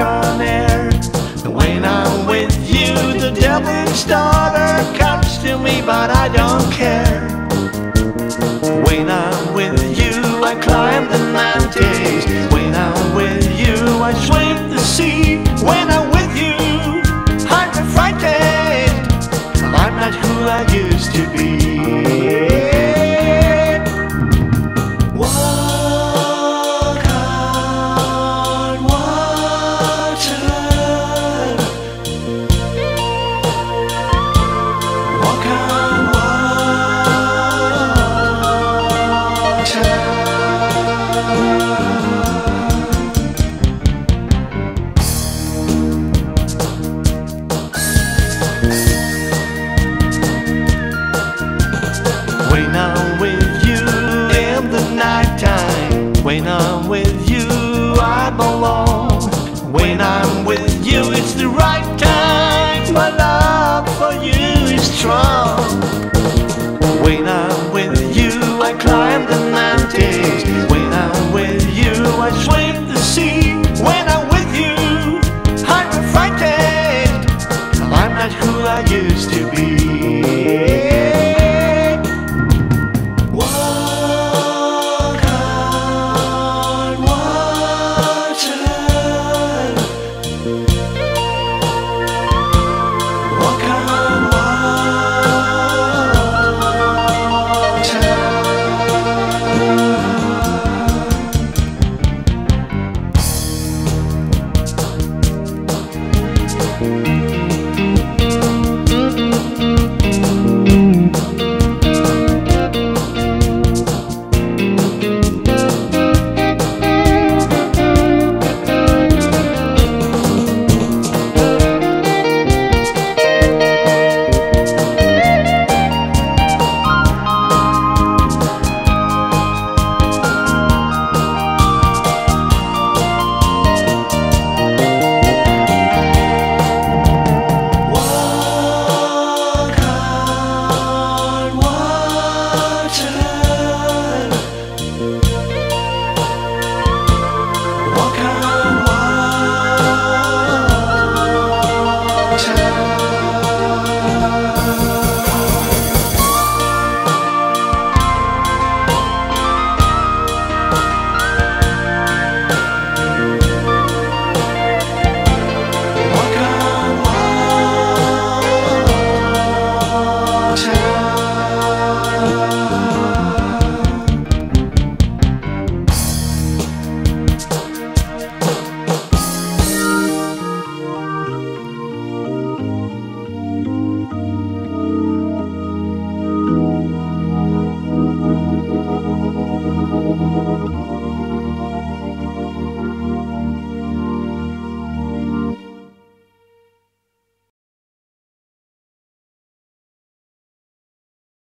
on air. When I'm with you, the devil's daughter comes to me, but I don't care. with you, I belong. When I'm with you, it's the right time. My love for you is strong. When I'm with you, I climb the mountains. When I'm with you, I swim the sea. When I'm with you, I'm frightened. I'm not who I used.